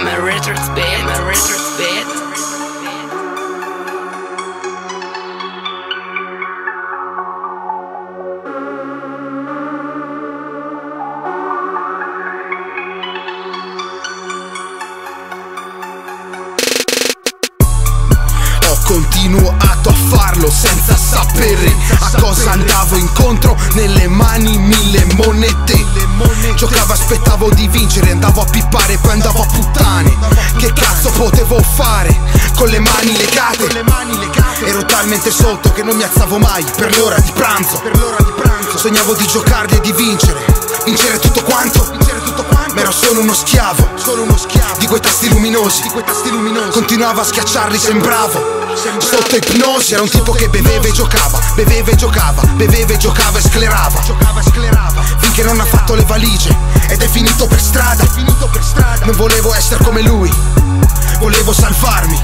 I'm a retard spit, I'm a retard spit. continuato a farlo senza sapere a cosa andavo incontro nelle mani mille monete Giocavo aspettavo di vincere andavo a pippare poi andavo a puttane. Che cazzo potevo fare? Con le mani legate. Ero talmente sotto che non mi alzavo mai. Per l'ora di pranzo. Sognavo di giocarli e di vincere. Vincere tutto quanto Ma ero solo uno schiavo Di quei tasti luminosi Continuavo a schiacciarli, sembravo Sotto ipnosi era un tipo che beveva e giocava, beveva e giocava, beveva e giocava e sclerava. Finché non ha fatto le valigie ed è finito per strada. Non volevo essere come lui, volevo salvarmi.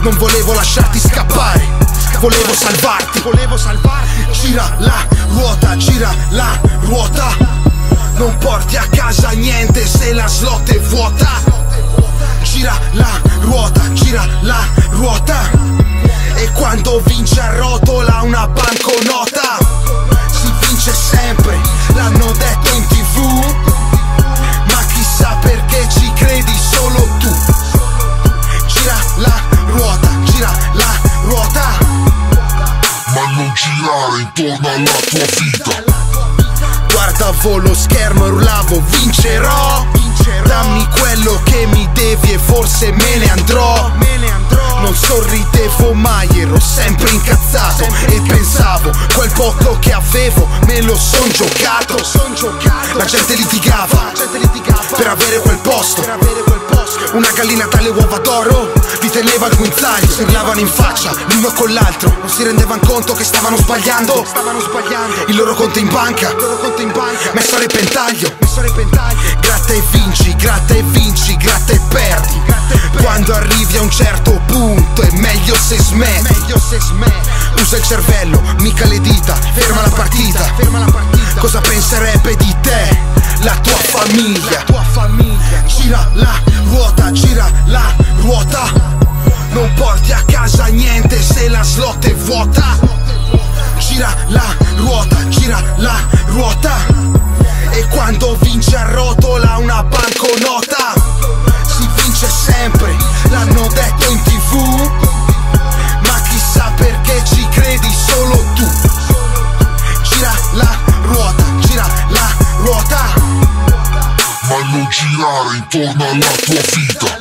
Non volevo lasciarti scappare, volevo salvarti. Gira la ruota, gira la ruota. Non porti a casa niente se la slot è vuota. Gira la ruota, gira la ruota. E quando vince arrotola una banconota Si vince sempre, l'hanno detto in tv. Ma chissà perché ci credi solo tu. Gira la ruota, gira la ruota. Ma non girare intorno alla tua vita Guardavo lo schermo e urlavo vincerò. Dammi quello che mi devi e forse me ne andrò. Non sorridevo mai, ero sempre incazzato. E pensavo, quel poco che avevo me lo son giocato. La gente litigava per avere quel posto. Una gallina dalle uova d'oro teneva al guinzaglio Si urlavano in faccia, l'uno con l'altro. Non si rendevano conto che stavano sbagliando. Il loro conto in banca. Messo a repentaglio. Gratta e vinci, gratta e vinci, gratta e perdi. Quando arrivi a un certo punto è meglio se smetti. Usa il cervello, mica le dita, ferma la partita. Cosa penserebbe di te? La tua famiglia vuota. Gira la ruota, gira la ruota. E quando vince arrotola una banconota Si vince sempre, l'hanno detto in tv. Ma chissà perché ci credi solo tu. Gira la ruota, gira la ruota. Ma non girare intorno alla tua vita